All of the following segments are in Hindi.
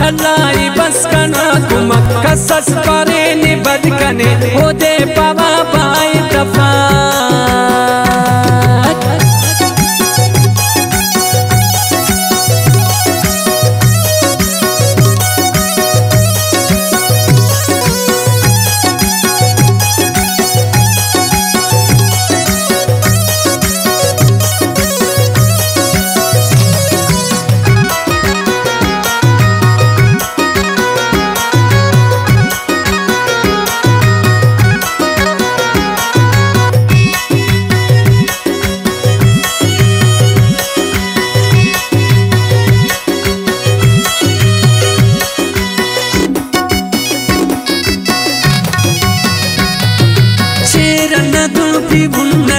kallaayi baskana kuma kasas bareeni badkane hodee babaa baay'ee tafaa.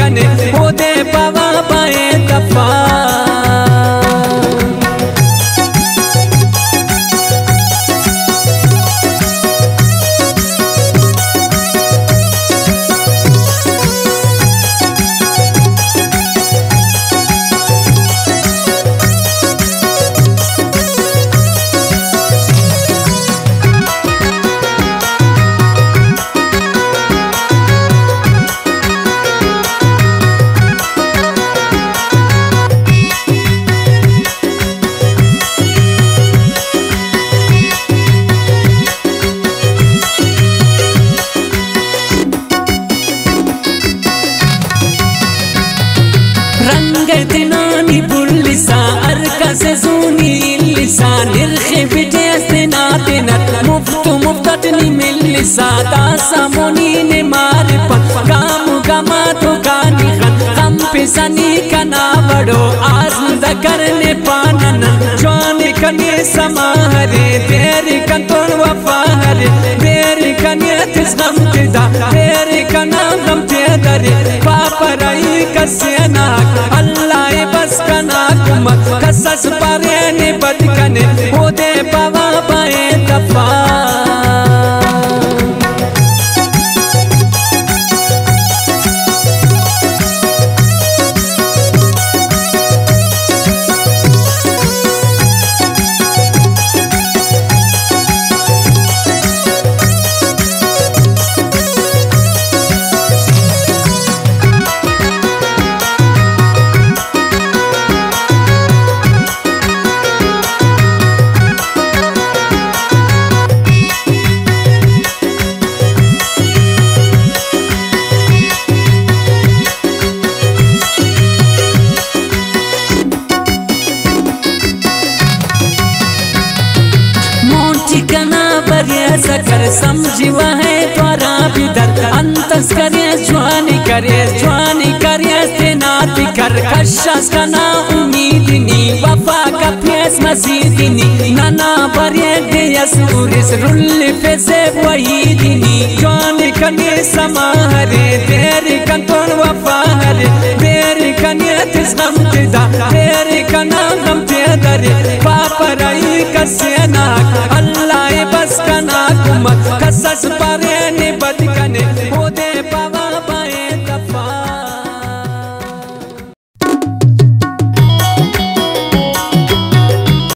canete दिनानी बुल्लिसा अर्का से सुनी इल्लिसा निर्खे बिटे अस्तिना दिनत मुफ़्त मुफ़्त नि मिल्लिसा दासा मोनी ने मार पक काम गमा तो गानी खत कम पिसनी कना बड़ो आज़म करने पानन जान कने समाहरे तेरी कंतोर वफा हरे। तेरी कने तिस गम तिदा तेरी कना गम तेदरे पापराई कसेना अल्लाह kasas bare ne सकर समझिवा है द्वारा बिदर। अंतस करे ज्वानी करे ज्वानी करे सेनाति कर। कशास कना उम्मीदनी, वफा का फेस मसीदनी नाना बरिया देयस उरिस, रुल्ली फेसे वहीदनी। ज्वानी कने समाहरे तेरी कंतोन वफा हरे। तेरी कने तिस गम तिदा तेरी कना गम तेदरे पापराई कसेना अल्लाह Cause I'm